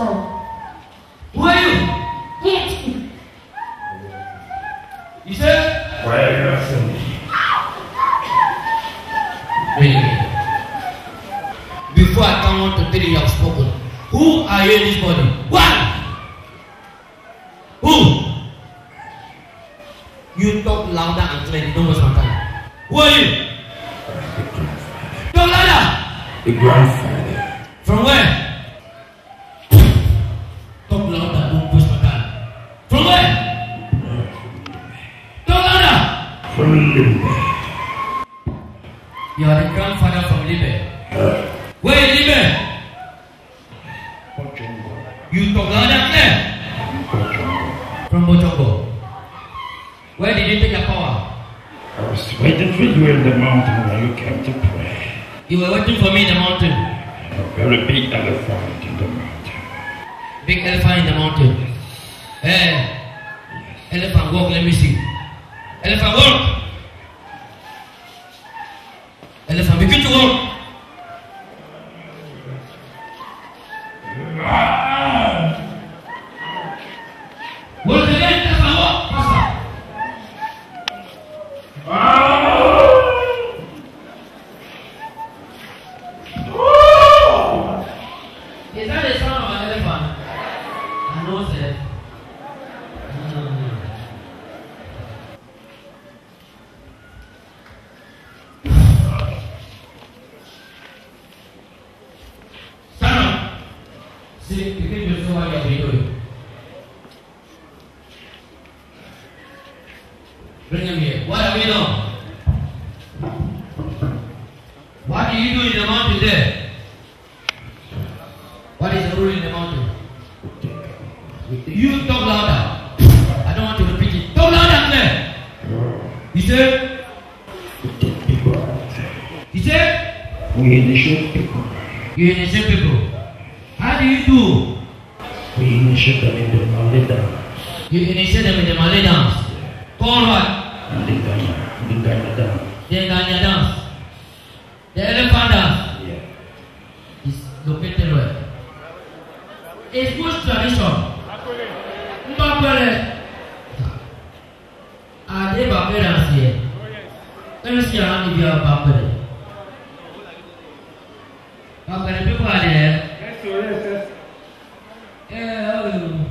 soul. Who are you? Hanson. You said? Brad Hanson. Before I count to three, you have spoken. Who are you in this body? You were waiting for me in the mountain. A very big elephant in the mountain. Big elephant in the mountain. Hey, elephant walk, let me see. Elephant walk. Elephant begin to. Walk You talk louder. I don't want to repeat it. Talk louder, clear. He said, he said, We initiate people. you innocent people. How do you do? We initiate them in the Malay dance. You initiate them in the Malay dance. Called what? Ghana, the dance. The Ganya dance. The elephant dance Yeah. is located where? It's which tradition? Bakwere. Are they barbarians here? Let me see how many of you are barbarians. Barbarian people are there. Yeah, oh.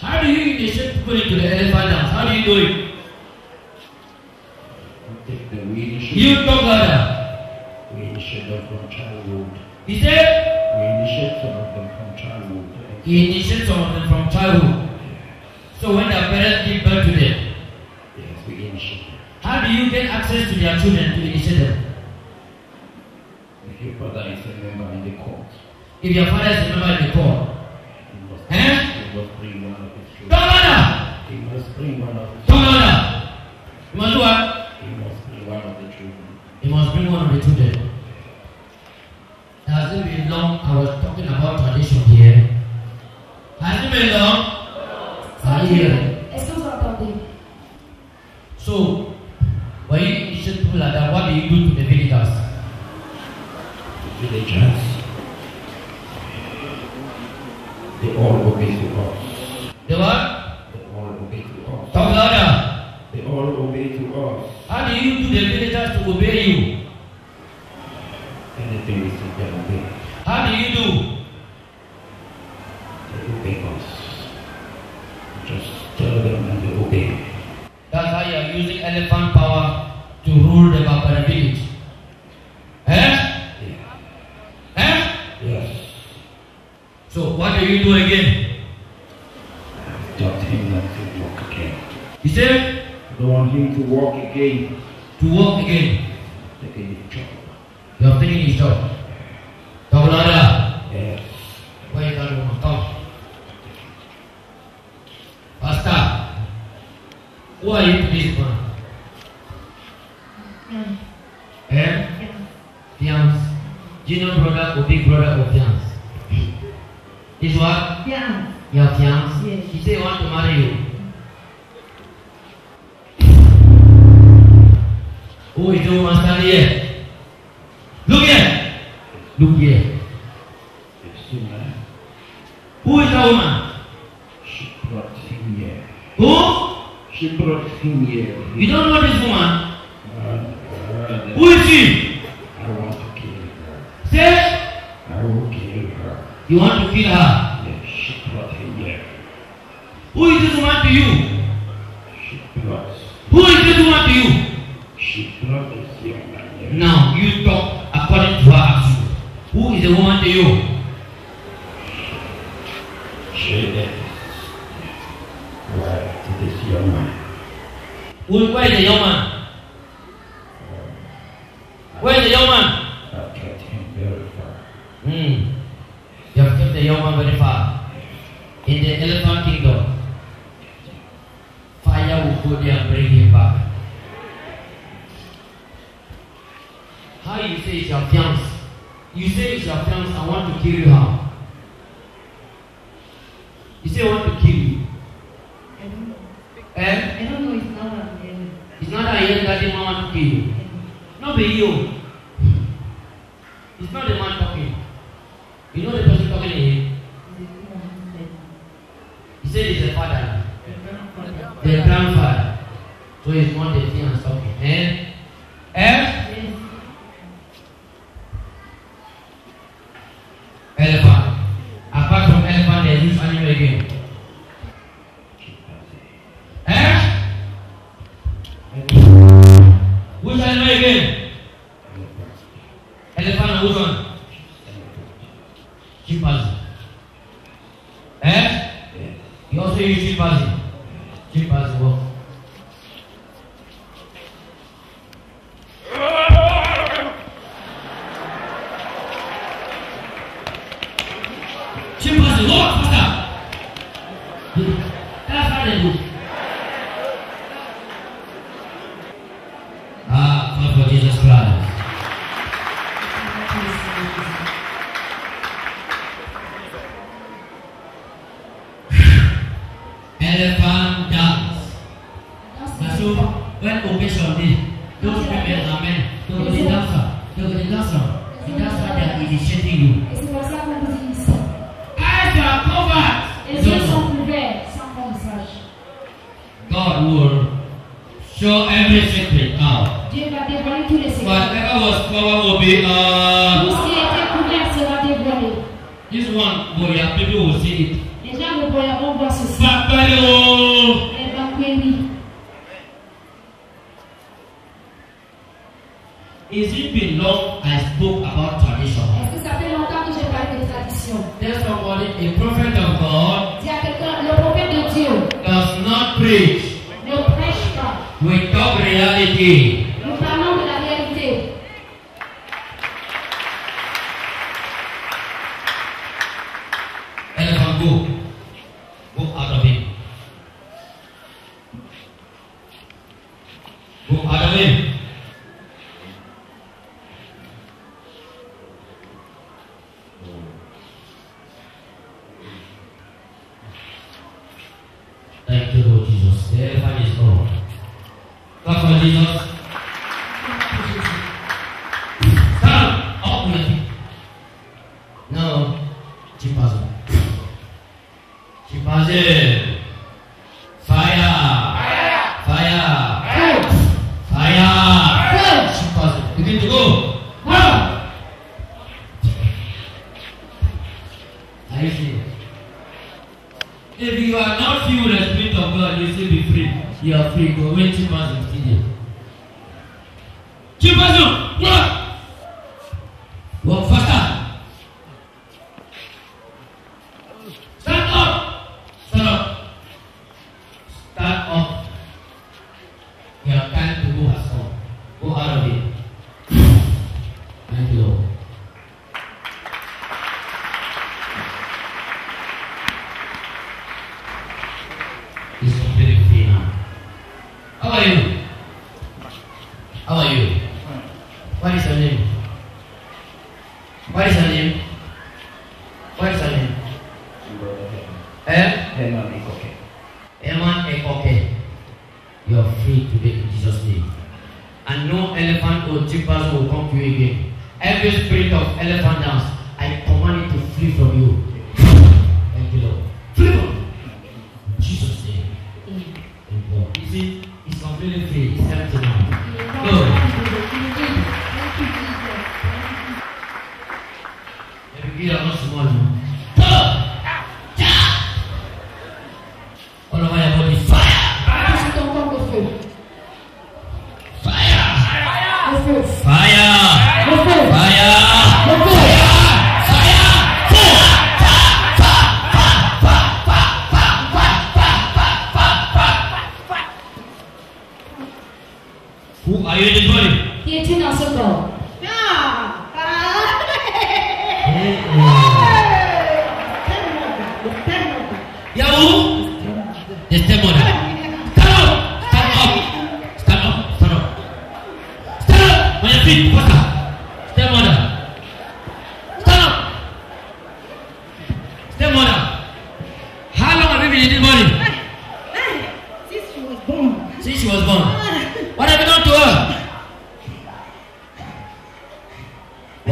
How do you initiate people into the elephant dance? How do you do it? We take them, we initiate, You talk louder. we initiate them from childhood. He said We initiate some of them from childhood. he initiates some of them from childhood. So when their parents give birth to them, Yes, we initiate them. how do you get access to their children to initiate them? If your father is a member in the court, If your father is a member in the court, he must, Eh? he must bring one of his children. talk louder. He must bring one of his Talk louder. You must do what? He must bring one of the children. He must bring one of the children. Has it been long? I was talking about tradition here. Has it been long? Are you here? Est-ce que vous entendez So, when you initiate people like that, what do you do to the villagers? The villagers, they all obey to us. The what? They all obey to us. Talk louder. They all obey to us. How do you do the villagers to obey you? Anything we say, they. How do you do? They obey us. Just tell them and they obey. That's how you are using elephant power to rule the Barbarian village. Eh? Yeah. Eh? Yes. So what do you do again? Taught him not to walk again. He said I don't want him to walk again. to walk again. The job. You are job. Talk louder. Yes. Where is that woman? Come. Pastor. Who are you this man? Eh? Fiance. Junior brother or big brother or fiance? Is what? Bien. Your fiance? Yes. He say he want to marry you. Who is woman standing here? Look here. Look here. Who is that woman? She brought him here. Who? She brought him here. You don't know this woman? Who is she? I want to kill her. Say? I will kill her. You want to kill her? Yes, she brought him here. Who is this woman to you? who want you? Scende. Guarda, ti si ama. Un eh. guai di ama. Guai di ama. Hmm. You have kept the Yoma very far. In the elephant kingdom, fire will go there and bring him back. How you say it's your fiance? You say it's your fiance, I want to kill you how? You say I want to kill you. I don't know. Eh? I don't know it's not I'm hearing. It's not that young that the man want to kill you. Not be you. It's not the man talking. You know the person talking a who He said it's the father, the grandfather. the grandfather. So it's not the fiance talking. Eh? Eh? Because they usually pass it. Keep pass work. Elephant dance. So when occasion dey, those women and men, they go dey dance am, they go dey dance am. The dancer they are initiating you. Et c'est pour ça qu'on vous. Eyes are covered. Les yeux sont couverts sans ton. God will show every secret out. Dieu va dévoiler tous les secrets. Whatever was covered will be uh ce qui était couvert sera dévoilé. this one boy people will see it. Is it been long I spoke about tradition? Est-ce que ça fait longtemps que j'ai parlé de tradition? Tell somebody a prophet of God Dis à quelqu'un, le prophète de Dieu does not preach ne prêche pas. without reality. Nous parlons de la réalité. Elephant go. Go 김파서 김파제 What is your name? What is your name? Eh? Herman Ikoke. Eman Ekoke. You are free today in Jesus' name. And no elephant or chimpanzee will come to you again. Every spirit of elephant dance, gospel.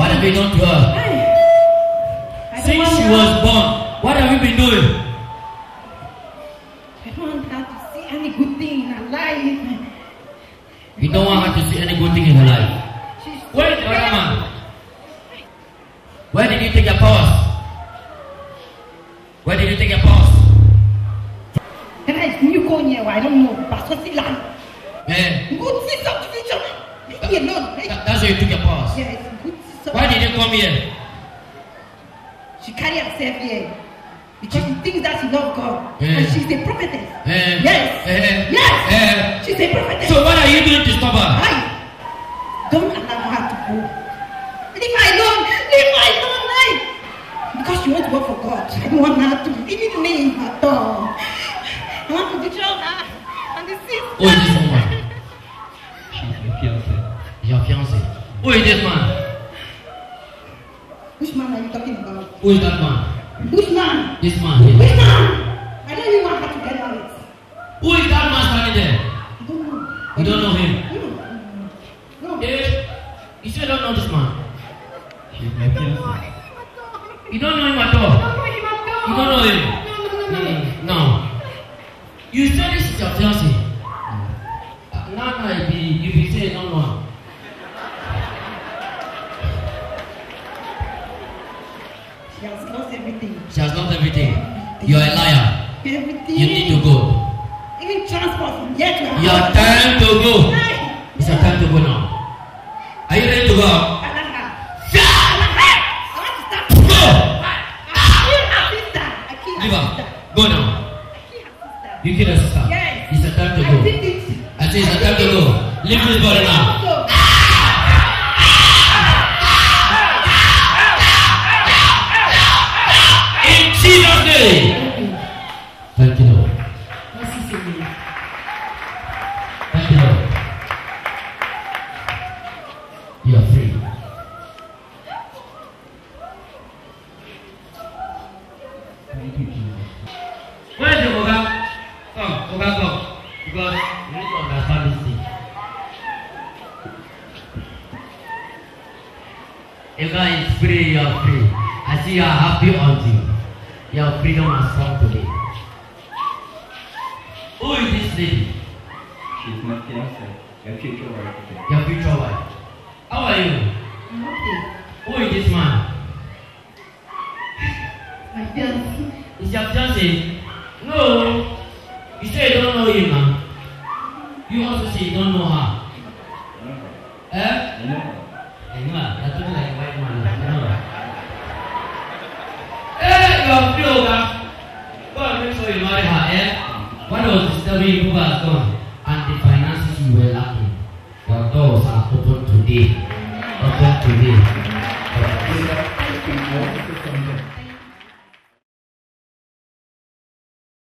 What have you done to her? Since she was born, what have you been doing? I don't want her to see any good thing in her life. You don't want her to see any good thing in her life. She's Where is the other man? Where did you take your powers? Where did you take your powers? And I knew going here, I don't know. Pastor Silan. Yeah. Good sister, future. Leave me alone. That- that's where you took your powers. Come here? She carry herself here. Because she thinks that she loves God. Yeah. And she's a prophetess. Eh, Yes. eh, Yes. eh. She's a prophetess. So what are you doing to stop her? Why? Don't allow her to go. Leave her alone. Leave her alone. Why? Because she wants to work for God. I don't want her to leave me at all. I want to control her. And the sister. Is this woman? She's my fiance. Your fiance. Who is this man? Which man are you talking about? Who is that man? Which man? This man here. Which man? I don't even want her to get married. Who is that man standing there? I don't know. You don't know him? No. No. Eh? You still don't know this man? She's my fiance. You don't know him at all? You don't know him? Mm, no. You said this is your fiance. Uh, Now, now, you be, you saying no, no. She has lost everything. You are a liar. Everything. You need to go. Even transport from here to Your time to go. It's your time to go now. Are you ready to go? I like her. I want to. Go! I kill her sister. I kill her Leave her. Go now. I kill her sister. You kill your sister. Yes. It's your time to go. I say it's your time to go. Leave this body now. Because you need to understand this thing. Oga is free, you are free. I see you are happy until your freedom has come today. Who is this lady? She's my fiance. Your future wife. Your future wife. How are you? I'm okay. Who is this man? My fiance. Is your fiance? No. Know him now. You also say you don't know her. Eh? I know her. I know her. You're talking like a white man. I know her. Eh, you are free, Oga. Go and make sure you marry her, eh? What was disturbing you who has gone?